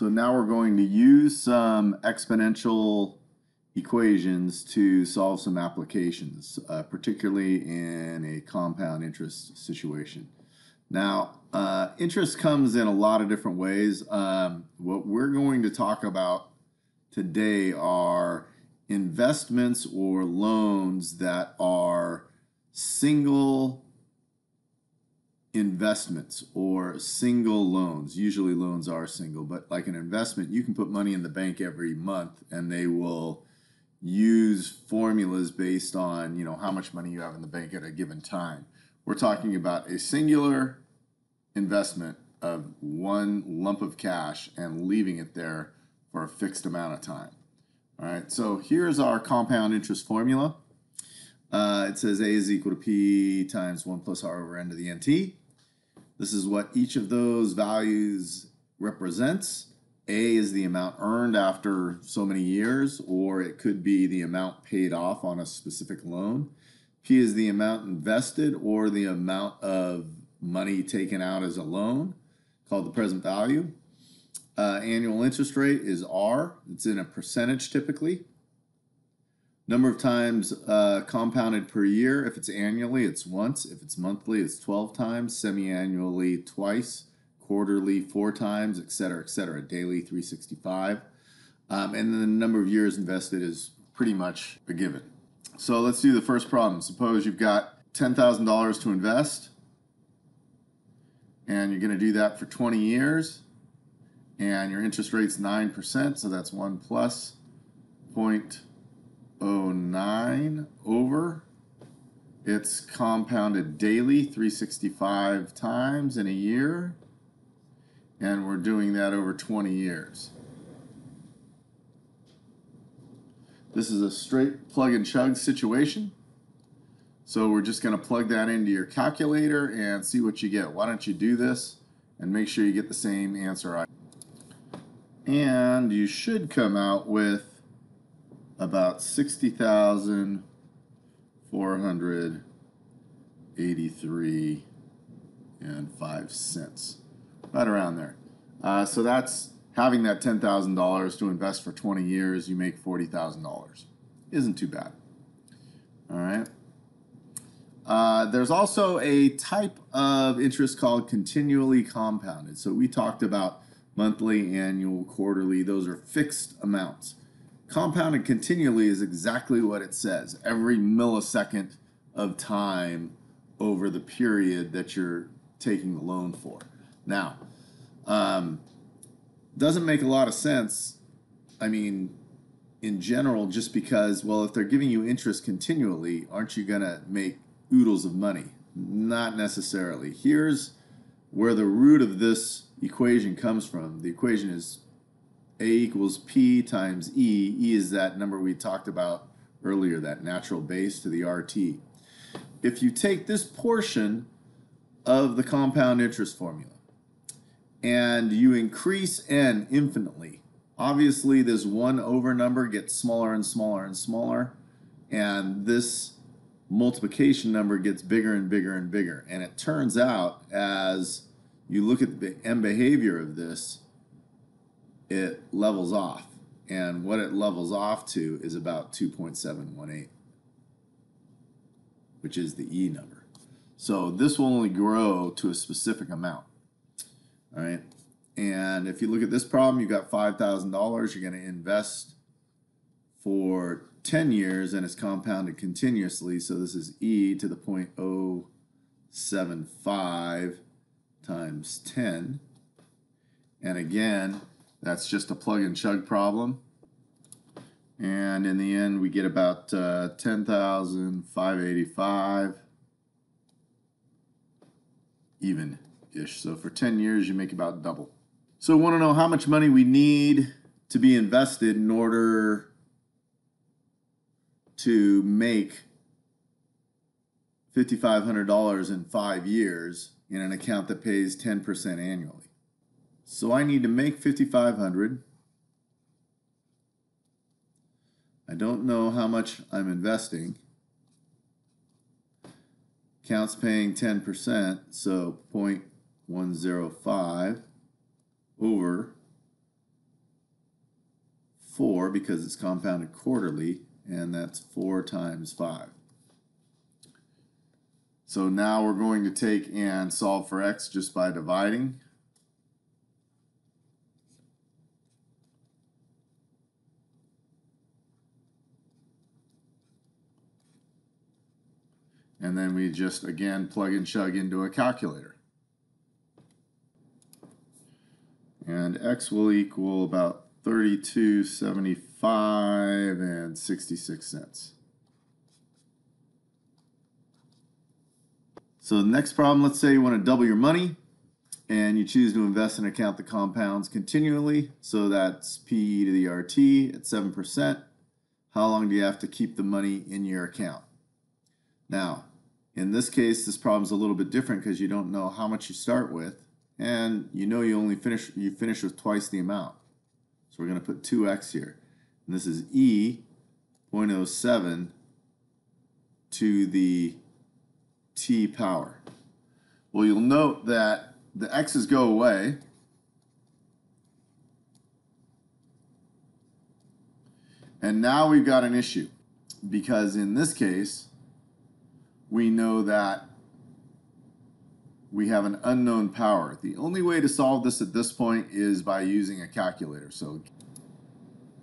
So now we're going to use some exponential equations to solve some applications, uh, particularly in a compound interest situation. Now, uh, interest comes in a lot of different ways. Um, what we're going to talk about today are investments or loans that are single investments or single loans. Usually loans are single, but like an investment, you can put money in the bank every month and they will use formulas based on, you know, how much money you have in the bank at a given time. We're talking about a singular investment of one lump of cash and leaving it there for a fixed amount of time. All right, so here's our compound interest formula. Uh, it says A is equal to P times 1 plus R over N to the NT. This is what each of those values represents. A is the amount earned after so many years, or it could be the amount paid off on a specific loan. P is the amount invested or the amount of money taken out as a loan, called the present value. Uh, annual interest rate is R. It's in a percentage typically. Number of times uh, compounded per year. If it's annually, it's once. If it's monthly, it's 12 times. Semi-annually, twice. Quarterly, four times, et cetera, et cetera. Daily, 365. Um, and then the number of years invested is pretty much a given. So let's do the first problem. Suppose you've got $10,000 to invest, and you're going to do that for 20 years and your interest rate's 9%, so that's 1 plus 0.09 over. It's compounded daily, 365 times in a year, and we're doing that over 20 years. This is a straight plug and chug situation. So we're just going to plug that into your calculator and see what you get. Why don't you do this and make sure you get the same answer I and you should come out with about 60,483 and 5 cents. Right around there. Uh, so that's having that $10,000 to invest for 20 years, you make $40,000. Isn't too bad. All right. Uh, there's also a type of interest called continually compounded. So we talked about monthly, annual, quarterly, those are fixed amounts. Compounded continually is exactly what it says. Every millisecond of time over the period that you're taking the loan for. Now, um, doesn't make a lot of sense. I mean, in general, just because, well, if they're giving you interest continually, aren't you going to make oodles of money? Not necessarily. Here's where the root of this equation comes from. The equation is A equals P times E. E is that number we talked about earlier, that natural base to the RT. If you take this portion of the compound interest formula and you increase n infinitely, obviously this 1 over number gets smaller and smaller and smaller, and this multiplication number gets bigger and bigger and bigger. And it turns out as you look at the end behavior of this, it levels off. And what it levels off to is about 2.718, which is the E number. So this will only grow to a specific amount. All right. And if you look at this problem, you've got $5,000. You're going to invest for 10 years and it's compounded continuously. So this is E to the 0.075 times 10. And again, that's just a plug and chug problem. And in the end, we get about uh, 10,585 even-ish. So for 10 years, you make about double. So we want to know how much money we need to be invested in order to make $5,500 in five years in an account that pays 10% annually. So I need to make 5500 I don't know how much I'm investing. Account's paying 10%, so 0.105 over four because it's compounded quarterly, and that's four times five. So now we're going to take and solve for x just by dividing. And then we just again plug and chug into a calculator. And x will equal about 32.75 and 66 cents. So the next problem, let's say you want to double your money and you choose to invest in an account that compounds continually. So that's PE to the RT at 7%. How long do you have to keep the money in your account? Now, in this case, this problem's a little bit different because you don't know how much you start with and you know you only finish you finish with twice the amount. So we're going to put 2x here. And this is E 0.07 to the t power. Well, you'll note that the x's go away. And now we've got an issue because in this case, we know that we have an unknown power. The only way to solve this at this point is by using a calculator. So,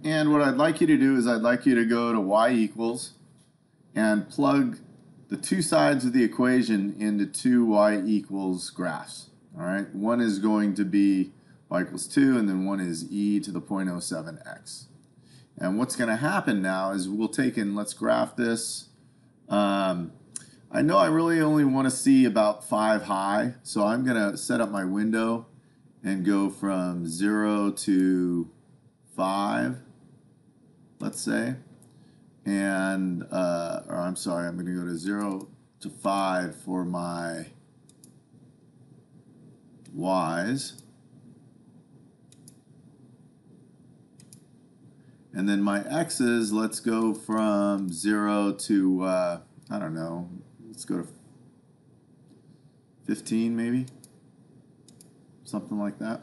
and what I'd like you to do is I'd like you to go to y equals and plug the two sides of the equation into two y equals graphs. All right, one is going to be y equals 2, and then one is e to the 0.07x. And what's going to happen now is we'll take and let's graph this. Um, I know I really only want to see about 5 high, so I'm going to set up my window and go from 0 to 5, let's say and uh, or I'm sorry, I'm going to go to zero to five for my y's. And then my x's, let's go from zero to, uh, I don't know, let's go to 15 maybe, something like that.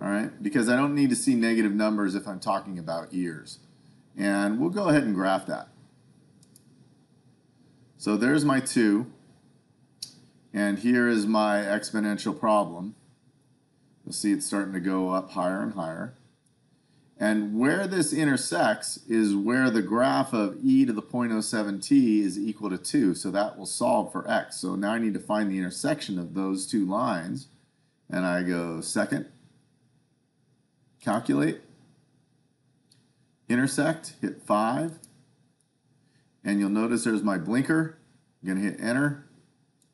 All right, because I don't need to see negative numbers if I'm talking about years. And we'll go ahead and graph that. So there's my 2. And here is my exponential problem. You'll see it's starting to go up higher and higher. And where this intersects is where the graph of e to the 0.07t is equal to 2. So that will solve for x. So now I need to find the intersection of those two lines. And I go second, calculate, intersect, hit 5. And you'll notice there's my blinker. I'm going to hit enter.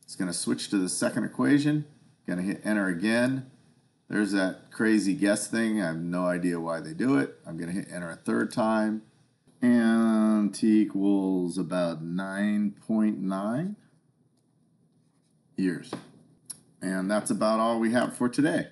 It's going to switch to the second equation. Going to hit enter again. There's that crazy guess thing. I have no idea why they do it. I'm going to hit enter a third time. And t equals about 9.9 years. And that's about all we have for today.